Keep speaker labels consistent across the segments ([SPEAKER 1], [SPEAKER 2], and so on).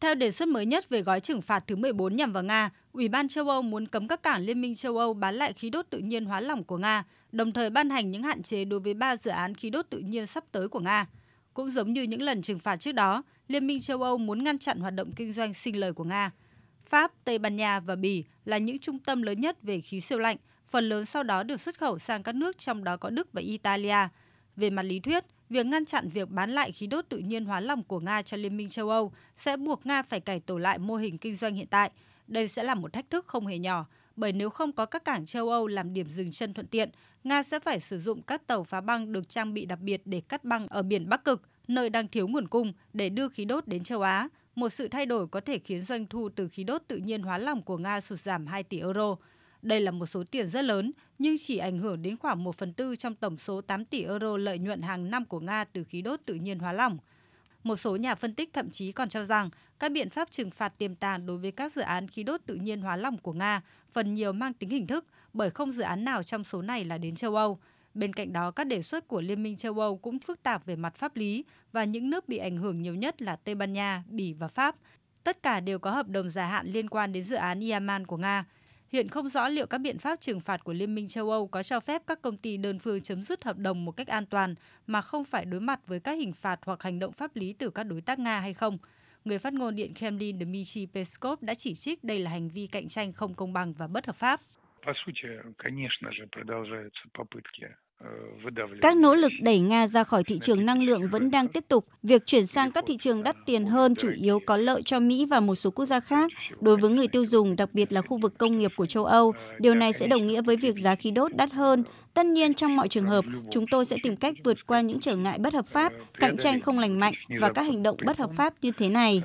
[SPEAKER 1] Theo đề xuất mới nhất về gói trừng phạt thứ 14 nhằm vào Nga, Ủy ban châu Âu muốn cấm các cảng Liên minh châu Âu bán lại khí đốt tự nhiên hóa lỏng của Nga, đồng thời ban hành những hạn chế đối với ba dự án khí đốt tự nhiên sắp tới của Nga. Cũng giống như những lần trừng phạt trước đó, Liên minh châu Âu muốn ngăn chặn hoạt động kinh doanh sinh lời của Nga. Pháp, Tây Ban Nha và Bỉ là những trung tâm lớn nhất về khí siêu lạnh, phần lớn sau đó được xuất khẩu sang các nước trong đó có Đức và Italia. Về mặt lý thuyết, việc ngăn chặn việc bán lại khí đốt tự nhiên hóa lỏng của Nga cho Liên minh châu Âu sẽ buộc Nga phải cải tổ lại mô hình kinh doanh hiện tại. Đây sẽ là một thách thức không hề nhỏ, bởi nếu không có các cảng châu Âu làm điểm dừng chân thuận tiện, Nga sẽ phải sử dụng các tàu phá băng được trang bị đặc biệt để cắt băng ở biển Bắc Cực, nơi đang thiếu nguồn cung, để đưa khí đốt đến châu Á. Một sự thay đổi có thể khiến doanh thu từ khí đốt tự nhiên hóa lỏng của Nga sụt giảm 2 tỷ euro. Đây là một số tiền rất lớn, nhưng chỉ ảnh hưởng đến khoảng 1 phần tư trong tổng số 8 tỷ euro lợi nhuận hàng năm của Nga từ khí đốt tự nhiên hóa lỏng. Một số nhà phân tích thậm chí còn cho rằng các biện pháp trừng phạt tiềm tàng đối với các dự án khí đốt tự nhiên hóa lỏng của Nga phần nhiều mang tính hình thức bởi không dự án nào trong số này là đến châu Âu. Bên cạnh đó, các đề xuất của Liên minh châu Âu cũng phức tạp về mặt pháp lý và những nước bị ảnh hưởng nhiều nhất là Tây Ban Nha, Bỉ và Pháp. Tất cả đều có hợp đồng dài hạn liên quan đến dự án Yaman của Nga. Hiện không rõ liệu các biện pháp trừng phạt của Liên minh châu Âu có cho phép các công ty đơn phương chấm dứt hợp đồng một cách an toàn mà không phải đối mặt với các hình phạt hoặc hành động pháp lý từ các đối tác Nga hay không. Người phát ngôn Điện Kremlin Dmitry Peskov đã chỉ trích đây là hành vi cạnh tranh không công bằng và bất hợp pháp.
[SPEAKER 2] Các nỗ lực đẩy Nga ra khỏi thị trường năng lượng vẫn đang tiếp tục. Việc chuyển sang các thị trường đắt tiền hơn chủ yếu có lợi cho Mỹ và một số quốc gia khác. Đối với người tiêu dùng, đặc biệt là khu vực công nghiệp của châu Âu, điều này sẽ đồng nghĩa với việc giá khí đốt đắt hơn. Tất nhiên, trong mọi trường hợp, chúng tôi sẽ tìm cách vượt qua những trở ngại bất hợp pháp, cạnh tranh không lành mạnh và các hành động bất hợp pháp như thế này.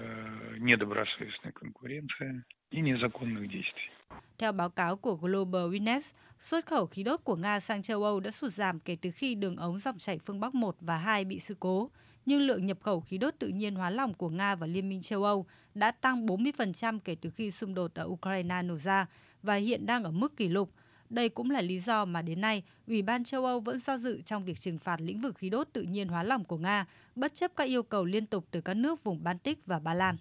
[SPEAKER 1] Theo báo cáo của Global Witness, xuất khẩu khí đốt của Nga sang châu Âu đã sụt giảm kể từ khi đường ống dòng chảy phương Bắc 1 và 2 bị sự cố, nhưng lượng nhập khẩu khí đốt tự nhiên hóa lỏng của Nga và Liên minh châu Âu đã tăng 40% kể từ khi xung đột ở Ukraine nổ ra và hiện đang ở mức kỷ lục. Đây cũng là lý do mà đến nay, Ủy ban châu Âu vẫn do dự trong việc trừng phạt lĩnh vực khí đốt tự nhiên hóa lỏng của Nga, bất chấp các yêu cầu liên tục từ các nước vùng Baltic và Ba Lan.